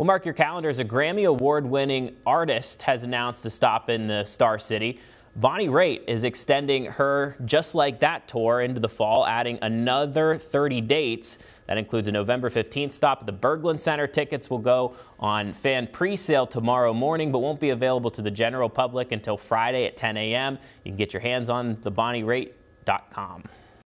Well, mark your calendars. A Grammy Award winning artist has announced a stop in the Star City. Bonnie Raitt is extending her Just Like That tour into the fall, adding another 30 dates. That includes a November 15th stop at the Berglund Center. Tickets will go on fan pre-sale tomorrow morning, but won't be available to the general public until Friday at 10 a.m. You can get your hands on thebonnieraitt.com